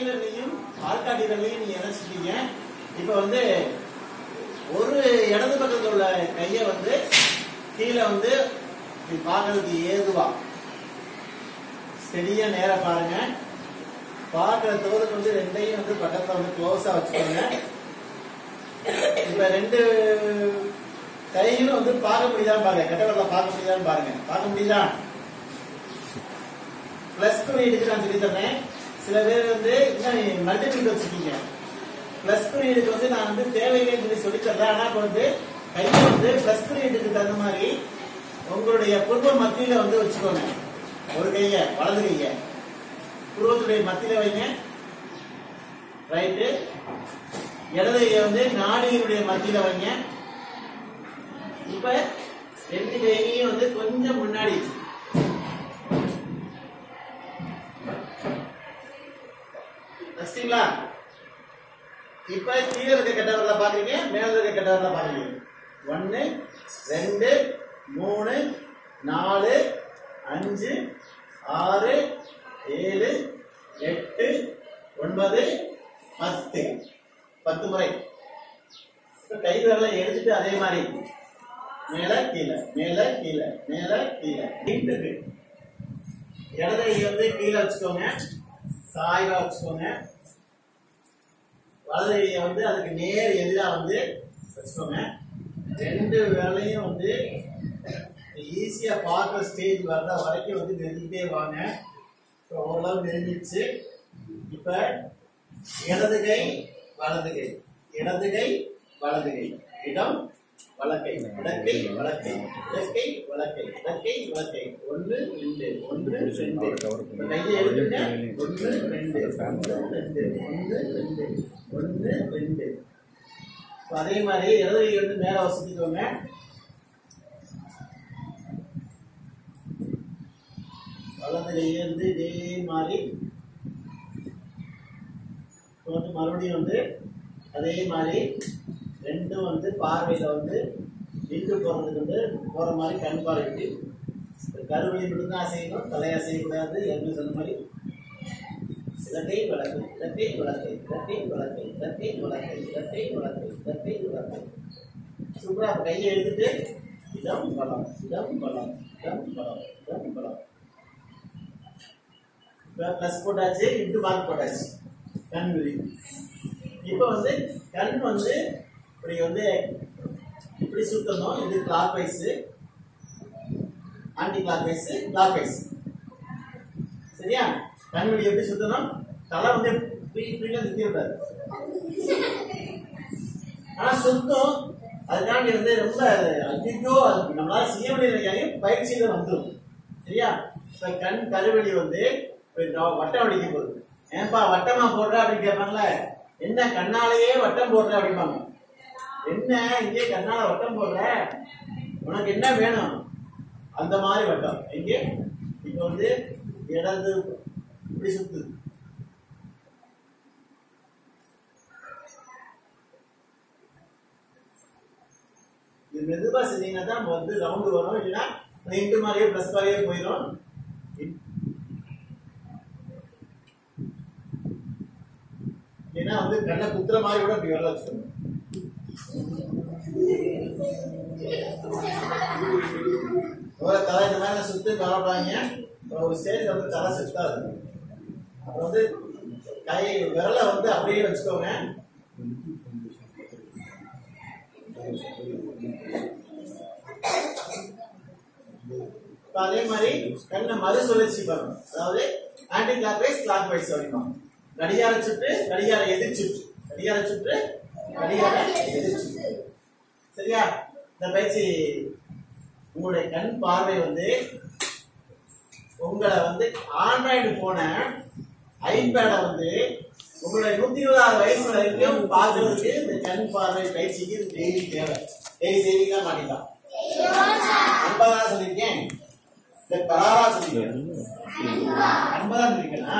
கையிலையும் ஆள்காட்டிலையும் நீ இணைச்சிட்டீங்க இப்ப வந்து ஒரு இடது பக்கத்துல உள்ள கைய வந்து கீழே வந்து இப்படி பார்க்கறதுக்கு ஏதுவா? ஸ்டெடியா நேர பாருங்க. பார்க்கிற தோலுக்கு வந்து ரெண்டையும் வந்து பக்கத்துல வந்து க்ளோஸா வச்சுக்கோங்க. இப்ப ரெண்டு கைகளும் வந்து பார்க்க முடியாது பாருங்க. கட்டவரல பார்க்க முடியுதான்னு பாருங்க. பார்க்க முடியுதா? பிளஸ் நான் சொல்லி தரேன் சில பேர் வந்து இன்னும் மல்டிபிள் வச்சுக்கீங்க பிளஸ் பீரியடுக்கு வந்து நான் வந்து தேவையில்லைன்னு சொல்லி சொல்லித்தரேன் ஆனா வந்து கையில வந்து பிளஸ் பீரியடுக்கு தகுந்த மாதிரி உங்களுடைய புருவ மத்தியில வந்து வச்சுக்கோங்க. ஒரு கைய வலது கைய. புருவத்துடைய மத்தியில வைங்க. ரைட்டு இடது கையை வந்து நாடியினுடைய மத்தியில வைங்க. இப்ப ரெண்டு கையையும் வந்து கொஞ்சம் முன்னாடி இப்ப கீழே இருக்க கெட்டவர்கள பாக்குறீங்க மேல இருக்க கெட்டவர்கள பாக்குறீங்க. ஒன்னு ரெண்டு மூணு நாலு அஞ்சு ஆறு ஏழு எட்டு ஒன்பது பத்து. பத்து முறை. கை விரலை எடுத்துட்டு அதே மாதிரி மேல கீழே மேல கீழே மேல கீழே. நீட்டுக்கு இடதை வந்து கீழே வச்சுக்கோங்க. சாய்வா வச்சுக்கோங்க. வலது கையை வந்து அதுக்கு நேர் எதிராக வந்து வச்சுக்கோங்க. ரெண்டு விரலையும் வந்து ஈஸியாக பார்க்குற ஸ்டேஜ் வர்ற வரைக்கும் வந்து நெருங்கிட்டே வாங்க. இப்போ ஓரளவு நெருங்கிடுச்சு. இப்போ இடது கை வலது கை. இடது கை வலது கை. இடம் வழக்கை வழக்கை வழக்கை இடக்கை வழக்கை இடக்கை வழக்கை ஒன்று ரெண்டு ஒன்று ரெண்டு கையை ஒன்று ரெண்டு ஒன்று ரெண்டு ஒன்று ரெண்டு ஒன்று ரெண்டு அதே மாதிரி இடது கை வந்து மேல வசதிக்கோங்க வலது கையை இதே மாதிரி வந்து மறுபடியும் வந்து அதே மாதிரி ரெண்டும் வந்து பார்வையில வந்து நின்று போறதுக்கு வந்து போற மாதிரி கண் பார்வைக்கு கருவழி மட்டும்தான் அசையணும் தலையை அசையக்கூடாது என்று சொன்ன மாதிரி இரட்டை வழக்கு இரட்டை வழக்கை இரட்டை வழக்கை இரட்டை வழக்கை இரட்டை வழக்கை இரட்டை வழக்கை சூப்பரா கையை எடுத்துட்டு இடம் பலம் இடம் பலம் இடம் பலம் இடம் பலம் இப்போ ப்ளஸ் போட்டாச்சு இன்ட்டு மார்க் போட்டாச்சு. கண் விழி இப்போ வந்து கண் வந்து இப்படி வந்து இப்படி சுத்தணும் இது clockwise anticlockwise clockwise clockwise எப்படி சுத்தணும் தலை வந்து இப்படி இப்படிலாம் சுத்தி ஆனால் ஆனா சுத்தம் அதுக்காண்டி வந்து ரொம்ப அதிகோ நம்மளால செய்ய முடியல பயிற்சியில வந்துடும் சரியா? இப்ப கண் கருவெளி வந்து வட்டம் அடிக்க போகுது. ஏன்பா வட்டமா போடுற அப்படின்னு கேட்பாங்கல்ல? என்ன கண்ணாலேயே வட்டம் போடுற அப்படிம்பாங்க. என்ன இங்கே கண்ணால வட்டம் போடுற? உனக்கு என்ன வேணும்? அந்த மாதிரி வட்டம். எங்கே? இப்ப வந்து இடது இப்படி சுத்துது இது மெதுவா செஞ்சீங்கன்னா தான் வந்து ரவுண்டு வரும். இல்லைன்னா இன்ட்டு மாதிரியே ப்ளஸ் மாதிரியே போயிடும் ஏன்னா வந்து கண்ணை குத்துற மாதிரி கூட இப்படி வரல வச்சுக்கணும் ஒரு தலை இந்த மாதிரி சுத்து கவலைப்படாங்க ஒரு ஸ்டேஜ் வந்து தலை சுத்தாது. அப்புறம் வந்து கை விரலை வந்து அப்படியே வச்சுக்கோங்க. அதே மாதிரி கண்ணை மறுசுழற்சி பண்ணணும். அதாவது anticlockwise clockwise வரைக்கும். கடிகார சுற்று கடிகார எதிர் கடிகார சுற்று கடிகார எதிர் சரியா? இந்த பயிற்சி உங்களுடைய கண் பார்வை வந்து உங்களை வந்து ஆண்ட்ராய்டு போன ஐபேடை வந்து உங்களுடைய நூத்தி இருபதாவது வயசு வரைக்கும் பார்க்கறதுக்கு இந்த கண் பார்வை பயிற்சிக்கு இது டெய்லி தேவை. டெய்லி செய்வீங்களா மாட்டிக்கலாம். ஐம்பதா சொல்லியிருக்கேன். இந்த பராரா சொல்லியிருக்கேன். ஐம்பதா சொல்லியிருக்கேனா.